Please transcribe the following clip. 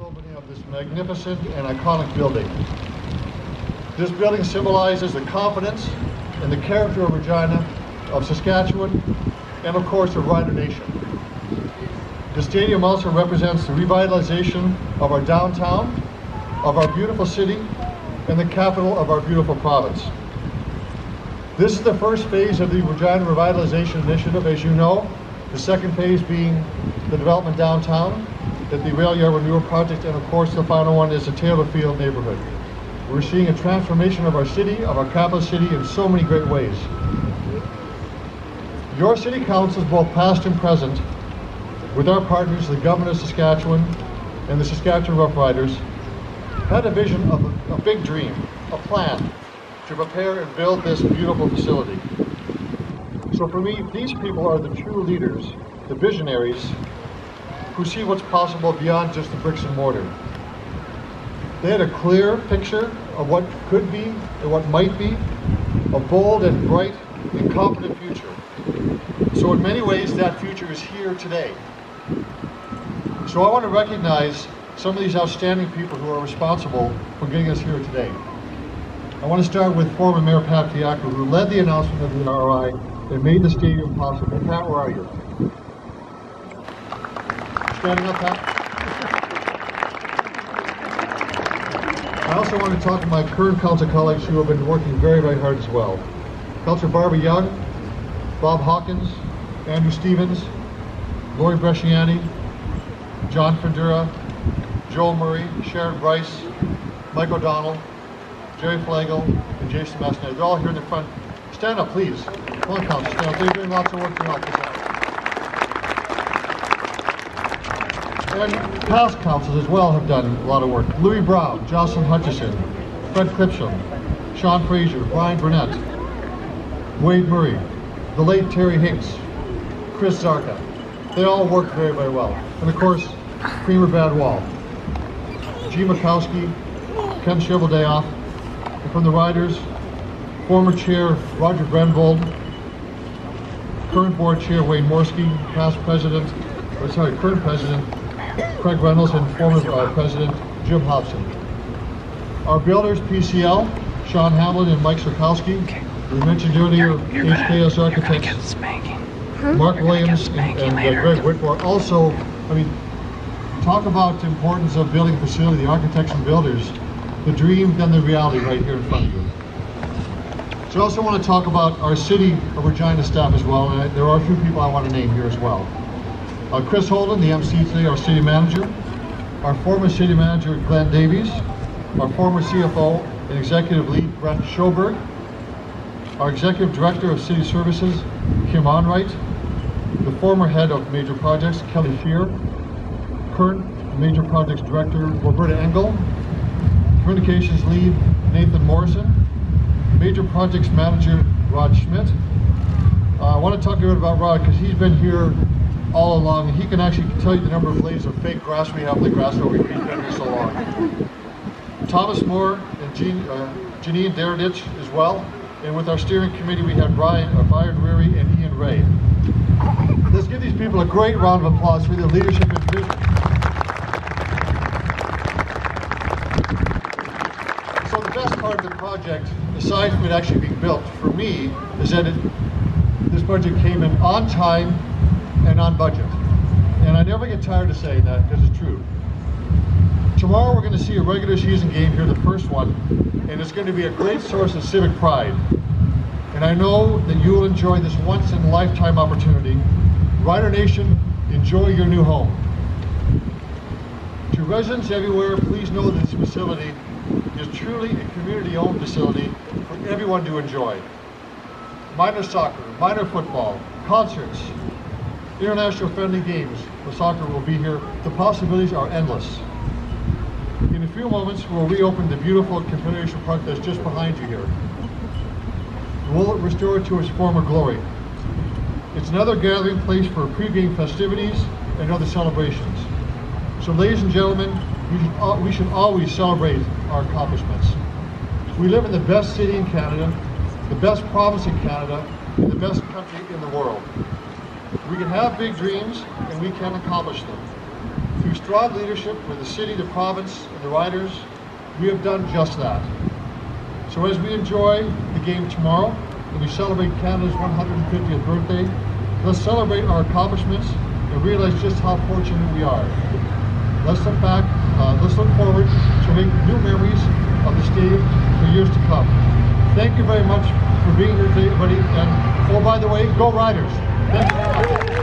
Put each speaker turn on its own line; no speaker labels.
opening of this magnificent and iconic building. This building symbolizes the confidence and the character of Regina, of Saskatchewan, and of course of Rider Nation. The stadium also represents the revitalization of our downtown, of our beautiful city, and the capital of our beautiful province. This is the first phase of the Regina Revitalization Initiative, as you know, the second phase being the development downtown, the rail yard renewal project, and of course the final one is the Taylor Field neighborhood. We're seeing a transformation of our city, of our capital city in so many great ways. Your city councils, both past and present, with our partners, the governor of Saskatchewan and the Saskatchewan Rough Riders, had a vision of a, a big dream, a plan to prepare and build this beautiful facility. So for me, these people are the true leaders, the visionaries, who see what's possible beyond just the bricks and mortar. They had a clear picture of what could be and what might be, a bold and bright and confident future. So in many ways, that future is here today. So I want to recognize some of these outstanding people who are responsible for getting us here today. I want to start with former Mayor Pat Fiacco, who led the announcement of the RRI and made the stadium possible. Pat, where are you? Standing up, Pat. I also want to talk to my current council colleagues who have been working very, very hard as well. Councillor Barbara Young, Bob Hawkins, Andrew Stevens, Lori Bresciani, John Findura, Joel Murray, Sharon Bryce, Mike O'Donnell, Jerry Flegel, and Jason Messner. They're all here in the front. Stand up, please. Come on, Council, stand up. They're doing lots of work past councils as well have done a lot of work. Louis Browne, Jocelyn Hutchison, Fred Clipsham, Shawn Fraser, Bryon Burnett, Wade Murray, the late Terry Hincks, Chris Szarka. They all worked very, very well. And of course, Creamer Badwall, G. Makowsky, Ken Cheveldayoff, and from the Riders, former chair Roger Grenvold, current board chair Wayne Morsky, past president, or sorry, current president Craig Reynolds, and former uh, president Jim Hopson. Our builders, PCL, Sean Hamlin and Mike Sirkowski. We mentioned earlier you're HKS Architects, Mark Williams and, and uh, Greg Whitmore. Also, I mean, talk about the importance of building a facility, the architects and builders, the dream, then the reality right here in front of you. So I also want to talk about our city of Regina staff as well, and I, there are a few people I want to name here as well. Uh, Chris Holden, the MC today, our city manager, our former city manager Glenn Davies, our former CFO and executive lead Brent Sjoberg, our executive director of city services Kim Onrait, the former head of major projects Kelly Fear, current major projects director Roberta Engel, communications lead Nathan Morrison, major projects manager Rod Schmidt. Uh, I want to talk a bit about Rod because he's been here all along and he can actually tell you the number of blades of fake grass we have in the grass where we've been so long. Thomas Moore and Jean, uh, Janine Deredich as well. And with our steering committee we had Brian, uh, Byron Reary and Ian Ray. Let's give these people a great round of applause for their leadership and vision. So the best part of the project, aside from it actually being built, for me, is that it, this project came in on time and on budget. And I never get tired of saying that because it's true. Tomorrow we're going to see a regular season game here, the first one, and it's going to be a great source of civic pride. And I know that you will enjoy this once-in-a-lifetime opportunity. Rider Nation, enjoy your new home. To residents everywhere, please know this facility is truly a community-owned facility for everyone to enjoy. Minor soccer, minor football, concerts, international friendly games for soccer will be here. The possibilities are endless. In a few moments, we'll reopen the beautiful Confederation Park that's just behind you here. We'll restore it to its former glory. It's another gathering place for pre-game festivities and other celebrations. So ladies and gentlemen, we should, we should always celebrate our accomplishments. We live in the best city in Canada, the best province in Canada, and the best country in the world. We can have big dreams and we can accomplish them. Through strong leadership with the city, the province, and the riders, we have done just that. So as we enjoy the game tomorrow, and we celebrate Canada's 150th birthday, let's celebrate our accomplishments and realize just how fortunate we are. Let's look back, uh, let's look forward to make new memories of the stadium for years to come. Thank you very much for being here today, everybody. And oh, by the way, go Riders! Thank you very much.